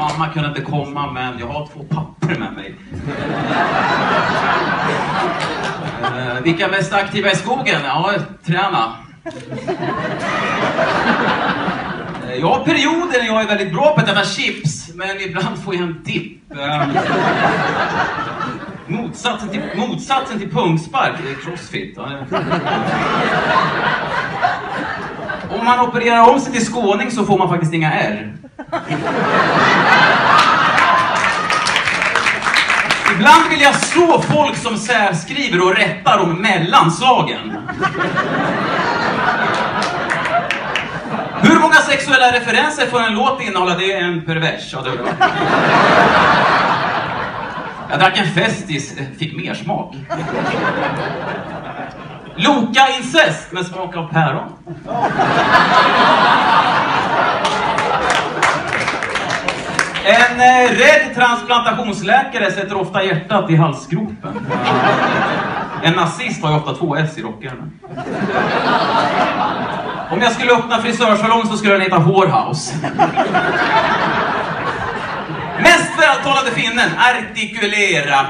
Mamma kunde inte komma, men jag har två papper med mig. uh, vilka är mest aktiva i skogen? Ja, träna. Eh, jag har perioder när jag är väldigt bra på att äta chips, men ibland får jag en dipp. Eh, motsatsen till, motsatsen till pungspark är crossfit. Om man opererar om sig till skåning så får man faktiskt inga R. Ibland vill jag slå folk som särskriver och rättar om mellanslagen. Hur många sexuella referenser får en låt innehålla? Det är en pervers. Ja, det är bra. Jag drack en Festis, fick mer smak. Loka incest med smak av päron. En eh, rädd transplantationsläkare sätter ofta hjärtat i halsgropen. En nazist har ju ofta två S i rockärmen. Om jag skulle öppna frisörsalong så skulle den heta Whorehouse. Mest vältalade finnen, artikulera.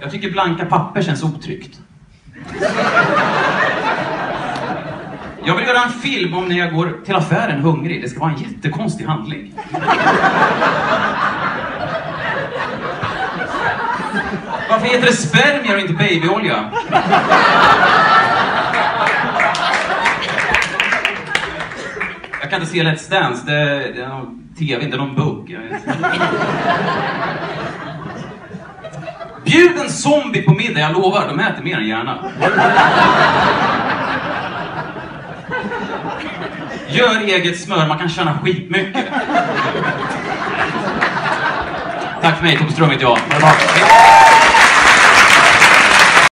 Jag tycker blanka papper känns otryggt. Jag vill göra en film om när jag går till affären hungrig. Det ska vara en jättekonstig handling. Varför heter det spermier och inte babyolja? Jag kan inte se Let's Dance. Det, det är någon TV, inte någon bugg. Bjud en zombie på middag, jag lovar. De äter mer än gärna. Gör eget smör, man kan tjäna skitmycket. Tack för mig, Tobbe Ström heter jag.